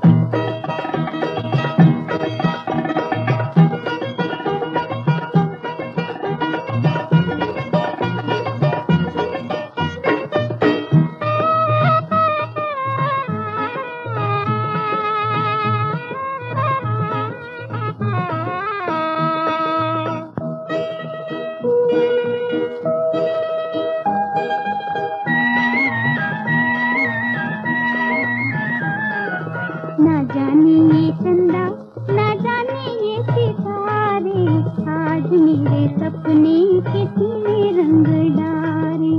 ना सपने कितने रंग डारे।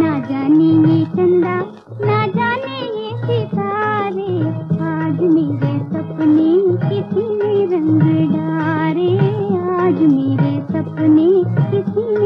ना जाने ये चंदा, ना जाने ये सितारे। आज मेरे सपने कितने रंग डारे। आज मेरे सपने कितने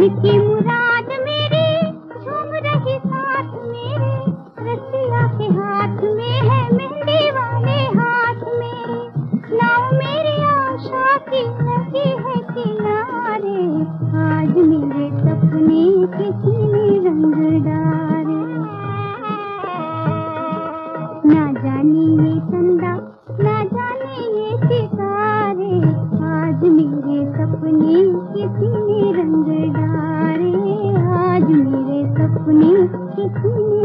मन की मुराद मेरी, झूम रही साथ मेरे, रसिया के हाथ में है मेरे वाले हाथ मेरे नाव मेरी आशा की लगी है किनारे, आज मेरे सपने किसी ने रंग डारे। ना जाने ये चंदा, ना जाने ये सितारे, आज मेरे सपने किसी रंग किसी